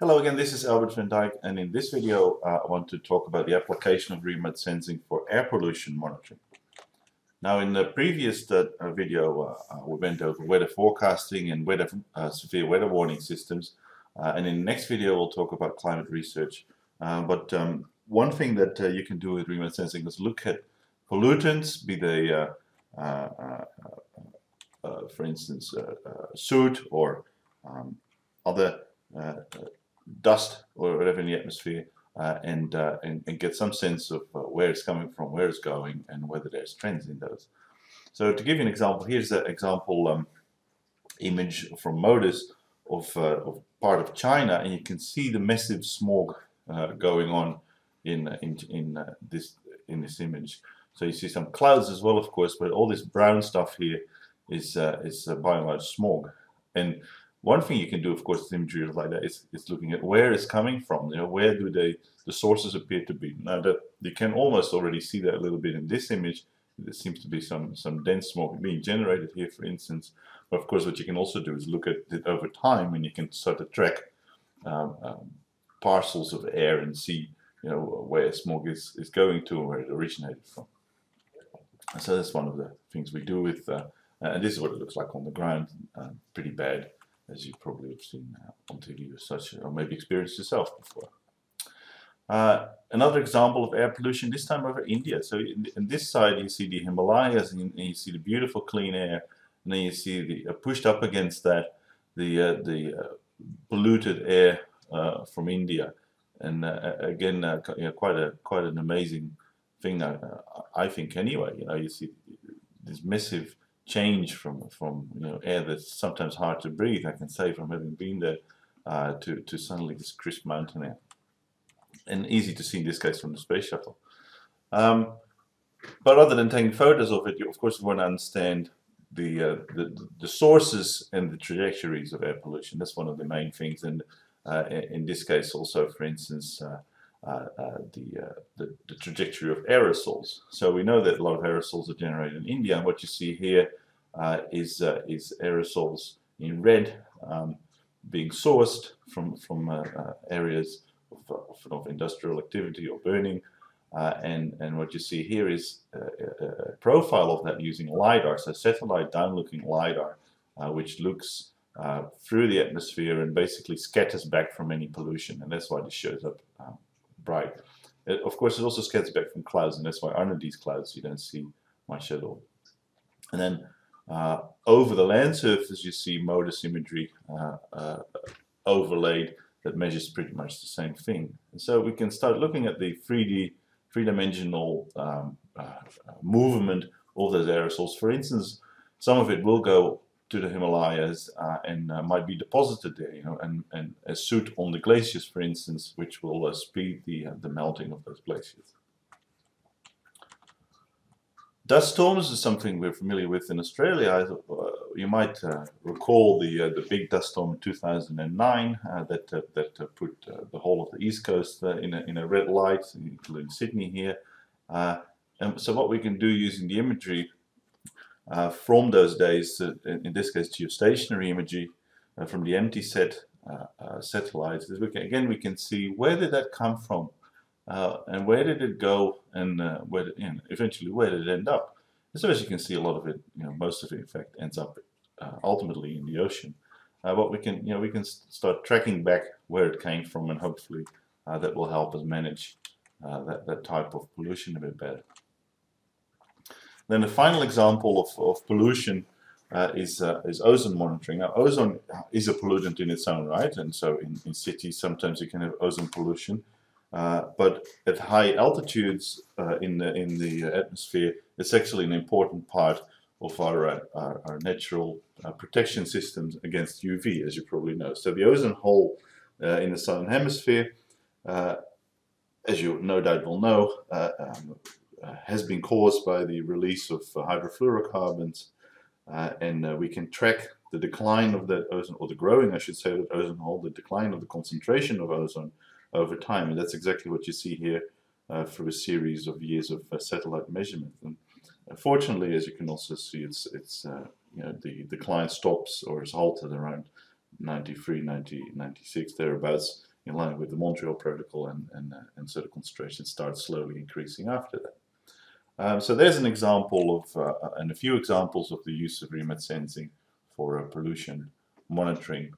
Hello again, this is Albert van Dijk and in this video uh, I want to talk about the application of remote sensing for air pollution monitoring. Now in the previous uh, uh video uh, uh, we went over weather forecasting and weather, uh, severe weather warning systems and in the next video we'll talk about climate research. but um, one thing that you can do with remote sensing is look at pollutants, be they for instance soot or um, other dust or whatever in the atmosphere uh, and, uh, and, and get some sense of uh, where it's coming from, where it's going, and whether there's trends in those. So to give you an example, here's an example um, image from MODIS of, uh, of part of China, and you can see the massive smog uh, going on in in in this in this image. So you see some clouds as well, of course, but all this brown stuff here is is by and large smog. And one thing you can do, of course, with imagery like that is, is looking at where it's coming from. You know, where do they the sources appear to be? Now that you can almost already see that a little bit in this image. There seems to be some some dense smoke being generated here, for instance. But of course, what you can also do is look at it over time, and you can start to track um, um, parcels of air and see, you know, where smoke is is going to and where it originated from. And so that's one of the things we do with. Uh, and this is what it looks like on the ground, uh, pretty bad as you probably have seen on TV or such, or maybe experienced yourself before. Uh, another example of air pollution, this time over India. So in, in this side you see the Himalayas and, you see the beautiful clean air, and then you see the uh, pushed up against that the uh, the uh, polluted air uh, from India, and uh, again, you know, quite a quite an amazing thing, I think. Anyway, you know, you see this massive change from from you know air that's sometimes hard to breathe. I can say from having been there uh, to to suddenly this crisp mountain air, and easy to see in this case from the space shuttle. Um, but other than taking photos of it, you of course you want to understand the, uh, the the sources and the trajectories of air pollution. That's one of the main things, and uh, in this case also, for instance. Uh, uh, uh, the, uh, the, the, trajectory of aerosols. So we know that a lot of aerosols are generated in India, and what you see here is is aerosols in red um, being sourced from from areas of, of, industrial activity or burning, and and what you see here is a, a, profile of that using lidar, so satellite down-looking lidar, which looks uh, through the atmosphere and basically scatters back from any pollution and that's why this shows up um, bright. It, of course, it also scatters back from clouds, and that's why under these clouds you don't see much at all. And then uh, over the land surface, you see MODIS imagery uh, uh, overlaid that measures pretty much the same thing. And so we can start looking at the 3D, three-dimensional um, uh, movement of those aerosols. For instance, some of it will go to the Himalayas uh, and uh, might be deposited there, you know, and, and a soot on the glaciers, for instance, which will uh, speed the, uh, the melting of those glaciers. Dust storms is something we're familiar with in Australia. Uh, you might uh, recall the the big dust storm in 2009 that that put the whole of the east coast in a, in a red light, including Sydney here. and so what we can do using the imagery uh, from those days, uh, in this case geostationary imagery uh, from the MTSAT uh, uh, satellites, we can, again we can see where did that come from and where did it go and where you know, eventually where did it end up. so as you can see a lot of it, you know, most of it in fact ends up ultimately in the ocean. but we can, you know, we can start tracking back where it came from and hopefully that will help us manage that, that type of pollution a bit better. Then the final example of, of pollution uh, is, uh, is ozone monitoring. Now ozone is a pollutant in its own right and so in, in cities sometimes you can have ozone pollution uh, but at high altitudes uh, in, the, in the atmosphere it's actually an important part of our, uh, our, our, natural uh, protection systems against UV as you probably know. So the ozone hole in the southern hemisphere as you no doubt will know, um, has been caused by the release of uh, hydrofluorocarbons uh, and we can track the decline of that ozone, or the growing, I should say, of ozone hole, the decline of the concentration of ozone over time. And that's exactly what you see here uh, through a series of years of uh, satellite measurement. And uh, fortunately, as you can also see, it's, it's you know, the decline stops or is halted around 93, 90, 96, thereabouts. in line with the Montreal Protocol, and, and, uh, and so the concentration starts slowly increasing after that. Um, so there's an example of, uh, and a few examples of the use of remote sensing for pollution monitoring